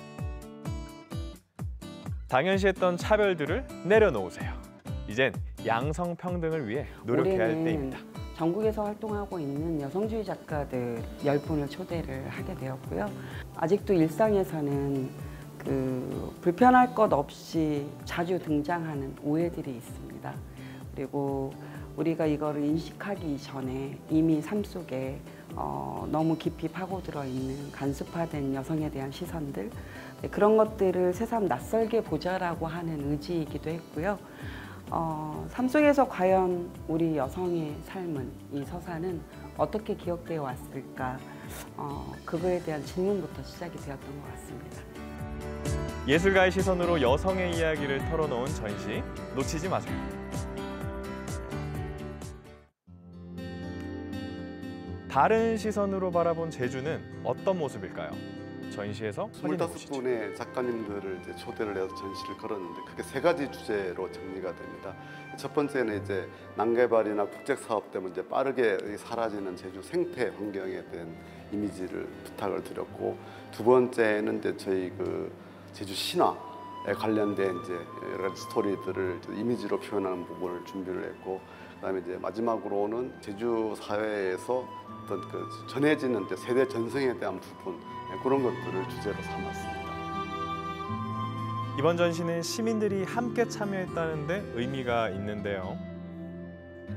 당연시 했던 차별들을 내려놓으세요. 이젠 양성평등을 위해 노력해야 할 때입니다. 전국에서 활동하고 있는 여성주의 작가들 10분을 초대를 하게 되었고요. 아직도 일상에서는 그 불편할 것 없이 자주 등장하는 오해들이 있습니다. 그리고 우리가 이거를 인식하기 전에 이미 삶 속에 어, 너무 깊이 파고들어 있는 간습화된 여성에 대한 시선들 네, 그런 것들을 새삼 낯설게 보자라고 하는 의지이기도 했고요. 어, 삶 속에서 과연 우리 여성의 삶은 이 서사는 어떻게 기억되어 왔을까 어, 그거에 대한 질문부터 시작이 되었던 것 같습니다. 예술가의 시선으로 여성의 이야기를 털어놓은 전시 놓치지 마세요. 다른 시선으로 바라본 제주는 어떤 모습일까요? 전시에서 확인해 보시죠. 25분의 작가님들을 이제 초대를 해서 전시를 걸었는데 크게 세 가지 주제로 정리가 됩니다. 첫 번째는 이제 난개발이나 국책 사업 때문에 이제 빠르게 사라지는 제주 생태 환경에 대한 이미지를 부탁을 드렸고 두 번째는 이제 저희 그 제주 신화에 관련된 이제 여러 가지 스토리들을 이미지로 표현하는 부분을 준비를 했고 그다음에 이제 마지막으로는 제주 사회에서 어떤 그 전해지는 세대 전승에 대한 부분 네, 그런 것들을 주제로 삼았습니다. 이번 전시는 시민들이 함께 참여했다는데 의미가 있는데요.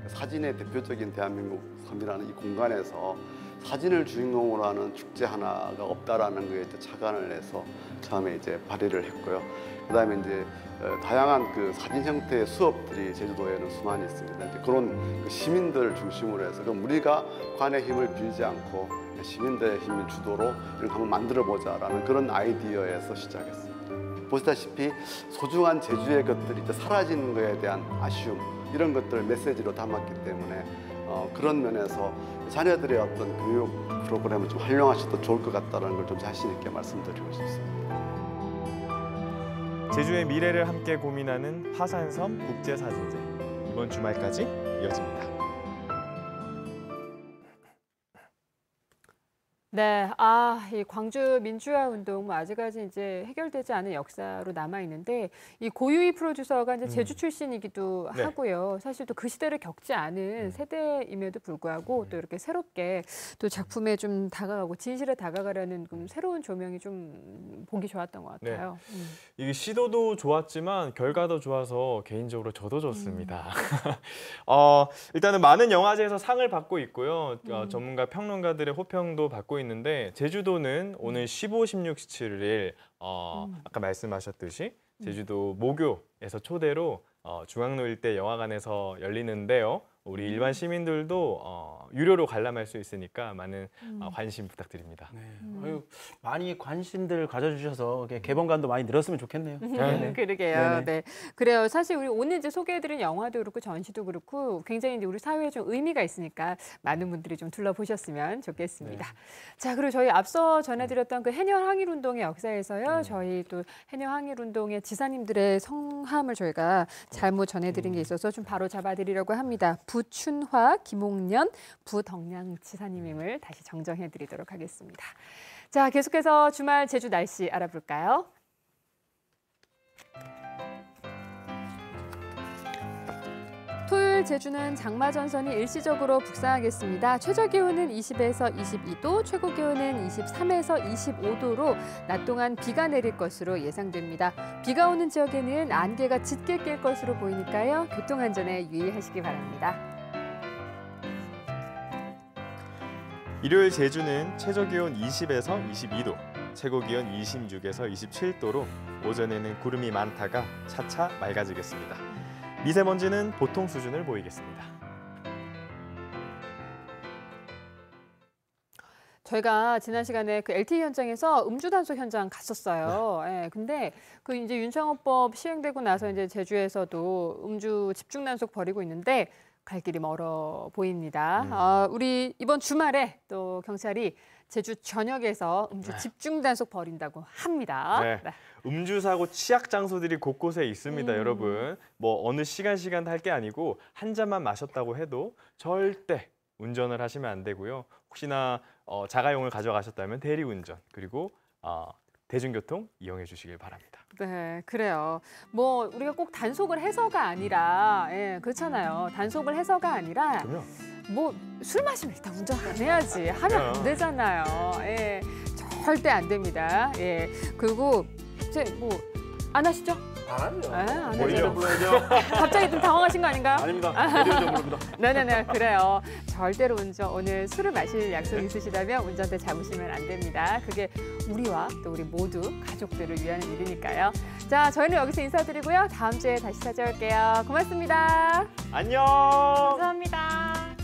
사진의 대표적인 대한민국 섬이라는 이 공간에서 사진을 주인공으로 하는 축제 하나가 없다라는 거에 이제 착안을 해서 처음에 이제 발의를 했고요. 그다음에 이제 어, 다양한 그 사진 형태의 수업들이 제주도에는 수많이 있습니다. 이제 그런 그 시민들 중심으로 해서 그럼 우리가 관의 힘을 빌지 않고 시민들의 힘을 주도로 이런 거 한번 만들어 보자라는 그런 아이디어에서 시작했습니다. 보시다시피 소중한 제주의 것들이 이제 사라지는 거에 대한 아쉬움 이런 것들을 메시지로 담았기 때문에 어, 그런 면에서 자녀들의 어떤 교육 프로그램을 좀 활용하셔도 좋을 것 같다는 걸 좀 자신 있게 말씀드리고 싶습니다. 제주의 미래를 함께 고민하는 화산섬 국제사진제 이번 주말까지 이어집니다. 네, 아, 이 광주 민주화 운동 뭐 아직까지 이제 해결되지 않은 역사로 남아 있는데 이 고유희 프로듀서가 이제 제주 출신이기도 네. 하고요. 사실 또 그 시대를 겪지 않은 세대임에도 불구하고 또 이렇게 새롭게 또 작품에 좀 다가가고 진실에 다가가려는 좀 새로운 조명이 좀 보기 좋았던 것 같아요. 음. 이게 시도도 좋았지만 결과도 좋아서 개인적으로 저도 좋습니다. 어, 일단은 많은 영화제에서 상을 받고 있고요. 어, 전문가 평론가들의 호평도 받고 있는 데 제주도는 오늘 15, 16, 17일 어, 아까 말씀하셨듯이 제주도 모교에서 초대로 어, 중앙로 일대 영화관에서 열리는데요. 우리 일반 시민들도 어, 유료로 관람할 수 있으니까 많은 어, 관심 부탁드립니다. 아유, 많이 관심들 가져주셔서 개봉관도 많이 늘었으면 좋겠네요. 네네. 그러게요. 네네. 네. 그래요. 사실 우리 오늘 이제 소개해드린 영화도 그렇고 전시도 그렇고 굉장히 이제 우리 사회에 좀 의미가 있으니까 많은 분들이 좀 둘러보셨으면 좋겠습니다. 자, 그리고 저희 앞서 전해드렸던 그 해녀 항일 운동의 역사에서요. 저희 또 해녀 항일 운동의 지사님들의 성함을 저희가 잘못 전해드린 게 있어서 좀 바로 잡아드리려고 합니다. 부춘화, 김옥년, 부덕량 지사님임을 다시 정정해 드리도록 하겠습니다. 자, 계속해서 주말 제주 날씨 알아볼까요? 토요일 제주는 장마 전선이 일시적으로 북상하겠습니다. 최저 기온은 20에서 22도, 최고 기온은 23에서 25도로 낮 동안 비가 내릴 것으로 예상됩니다. 비가 오는 지역에는 안개가 짙게 낄 것으로 보이니까요. 교통 안전에 유의하시기 바랍니다. 일요일 제주는 최저 기온 20에서 22도, 최고 기온 26에서 27도로 오전에는 구름이 많다가 차차 맑아지겠습니다. 미세먼지는 보통 수준을 보이겠습니다. 저희가 지난 시간에 그 LTE 현장에서 음주 단속 현장 갔었어요. 예, 근데 그 이제 윤창호법 시행되고 나서 이제 제주에서도 음주 집중 단속 벌이고 있는데 갈 길이 멀어 보입니다. 어, 우리 이번 주말에 또 경찰이 제주 전역에서 음주 네. 집중 단속 벌인다고 합니다. 네. 음주 사고 취약 장소들이 곳곳에 있습니다, 음. 여러분. 뭐 어느 시간 시간 할 게 아니고 한 잔만 마셨다고 해도 절대 운전을 하시면 안 되고요. 혹시나 어, 자가용을 가져가셨다면 대리운전 그리고 어, 대중교통 이용해 주시길 바랍니다. 네, 그래요. 뭐 우리가 꼭 단속을 해서가 아니라, 예, 그렇잖아요. 단속을 해서가 아니라, 뭐 술 마시면 일단 운전 안 해야지. 하면 안. 되잖아요. 예, 절대 안 됩니다. 예, 그리고 이제 뭐 안 하시죠? 안 하죠. 아, 안 대리운전 하죠. 불러야죠. 갑자기 좀 당황하신 거 아닌가요? 아닙니다. 부릅니다. 네네네 그래요. 절대로 운전 오늘 술을 마실 약속 있으시다면 운전대 잡으시면 안 됩니다. 그게 우리와 또 우리 모두 가족들을 위한 일이니까요. 자 저희는 여기서 인사드리고요. 다음 주에 다시 찾아올게요. 고맙습니다. 안녕. 감사합니다.